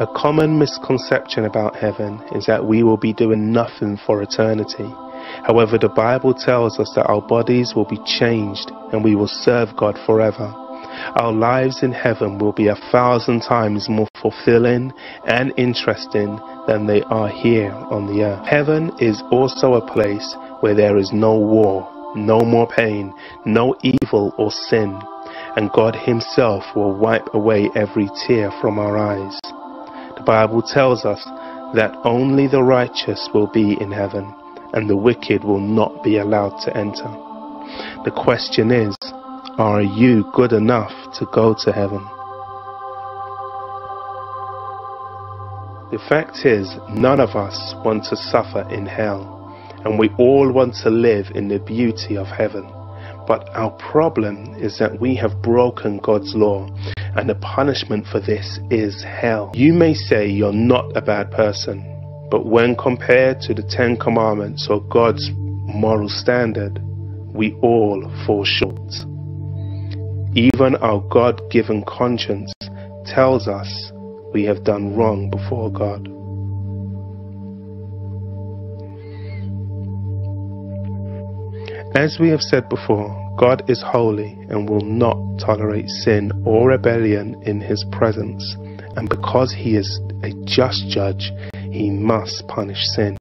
A common misconception about heaven is that we will be doing nothing for eternity. However, the Bible tells us that our bodies will be changed and we will serve God forever. Our lives in heaven will be a thousand times more fulfilling and interesting than they are here on the earth. Heaven is also a place where there is no war, no more pain, no evil or sin, and God Himself will wipe away every tear from our eyes. Bible tells us that only the righteous will be in heaven and the wicked will not be allowed to enter. The question is, are you good enough to go to heaven? The fact is, none of us want to suffer in hell, and we all want to live in the beauty of heaven. But our problem is that we have broken God's law and the punishment for this is hell. You may say you're not a bad person, but when compared to the Ten Commandments or God's moral standard, we all fall short. Even our God given conscience tells us we have done wrong before God. As we have said before, God is holy and will not tolerate sin or rebellion in his presence. And because he is a just judge, he must punish sin.